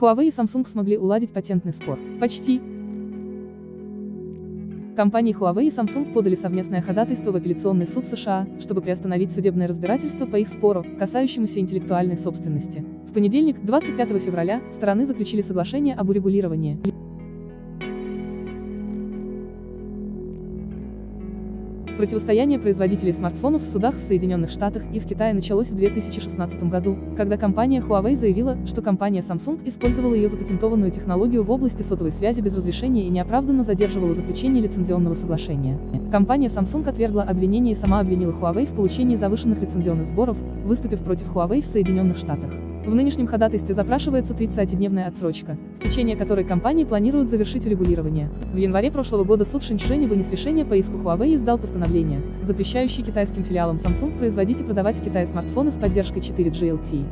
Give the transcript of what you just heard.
Huawei и Samsung смогли уладить патентный спор. Почти. Компании Huawei и Samsung подали совместное ходатайство в апелляционный суд США, чтобы приостановить судебное разбирательство по их спору, касающемуся интеллектуальной собственности. В понедельник, 25 февраля, стороны заключили соглашение об урегулировании. Противостояние производителей смартфонов в судах в Соединенных Штатах и в Китае началось в 2016 году, когда компания Huawei заявила, что компания Samsung использовала ее запатентованную технологию в области сотовой связи без разрешения и неоправданно задерживала заключение лицензионного соглашения. Компания Samsung отвергла обвинение и сама обвинила Huawei в получении завышенных лицензионных сборов, выступив против Huawei в Соединенных Штатах. В нынешнем ходатайстве запрашивается 30-дневная отсрочка, в течение которой компании планируют завершить регулирование. В январе прошлого года суд Шэньчжэня вынес решение по иску Huawei и издал постановление, запрещающее китайским филиалам Samsung производить и продавать в Китае смартфоны с поддержкой 4G LTE.